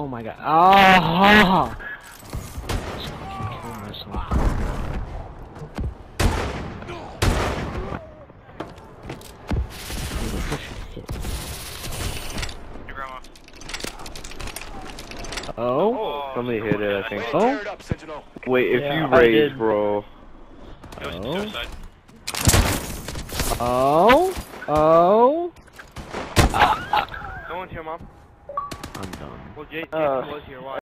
Oh my god. Ah! Just fucking kill myself. Need to push it. Your grandma. Oh? Somebody hit it, I think. Oh? Tear it up, Sentinel. Wait, if Yeah, you I raise, bro. Oh? Oh? Oh? No one's here, mom. I'm done. Well, Jay, Uh. Jason was here. Why?